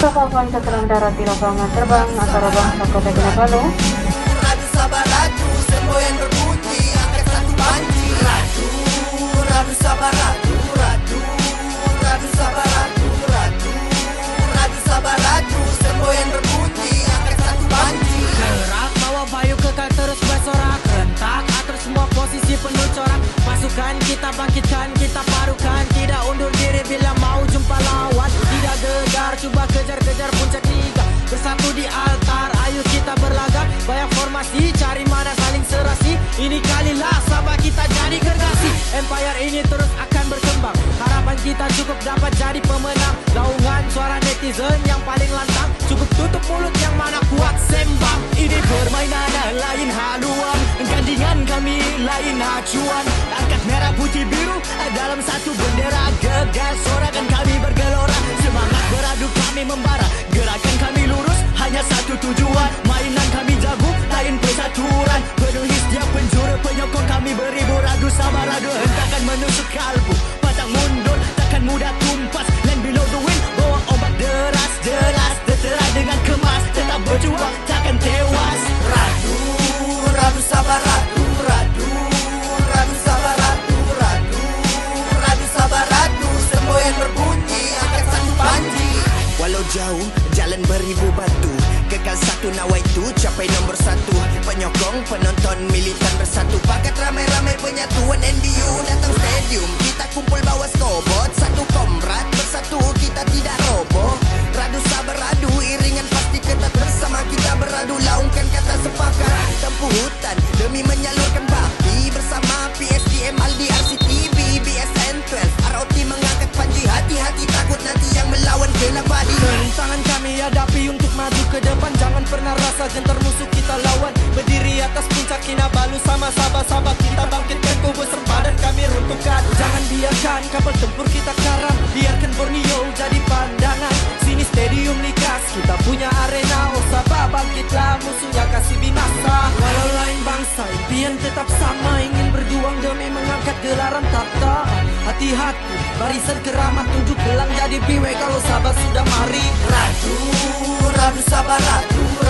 Kapal setelah mendarat di rombongan terbang antara bangsa Kota Kinabalu Radu sabar radu semboyan berbunyi angkat satu panci Radu, radu sabar radu Radu, radu sabar radu Radu, radu sabar radu semboyan berbunyi angkat satu panci Gerak bawa bayu kekal terus bersorak Rentak atur semua posisi penuh corak. Pasukan kita bangkitkan kita Ini kalilah sahabat kita jadi gergasi Empire ini terus akan berkembang. Harapan kita cukup dapat jadi pemenang. Gaungan suara netizen yang paling lantang. Cukup tutup mulut yang mana kuat sembang. Ini permainan lain haluan. Gandingan kami lain acuan. Angkat merah putih biru dalam satu bendera Gegas sorakan kami bergelora. Semangat beradu kami membara. Gerakan kami lurus hanya satu tujuan. Mainan kami jago lain persaturan radu hentakan menusuk kalbu Patang mundur takkan mudah tumpas. Land below the wind bawa ombak deras Jelas tertera dengan kemas Tetap berjuang takkan tewas. Radu, radu sabar Walau jauh, jalan beribu batu. Kekal satu nawa itu capai nombor satu. Penyokong, penonton, militan bersatu. Ramai-ramai penyatuan NBU datang stadium. Kita kumpul bawa skobot Satu komrad bersatu kita tidak roboh. Radu sabar radu iringan pasti ketat bersama. Kita beradu Laungkan kata sepakat. Tempuh hutan demi menyalurkan bakti. Bersama PSDM Aldi RCTV BSN 12 ROT mengangkat panji. Hati-hati takut nanti yang melawan kena badi Tangan kami hadapi untuk maju ke depan. Jangan pernah rasa gentar musuh kita lawan. Berdiri atas puncak Kinabalu sama sahabat-sahabat kita sempadan runtuhkan Jangan biarkan kapal tempur kita karam. Biarkan Borneo jadi pandangan. Sini stadium likas. Kita punya arena. Oh sahabat bangkitlah? Musuhnya kasih binasa. Walau lain bangsa impian tetap sama. Ingin berjuang demi mengangkat gelaran takhta Hati-hati barisan keramat. Tunjuk gelang jadi biwe Kalau sahabat sudah mari. Radu, radu sabar sabar radu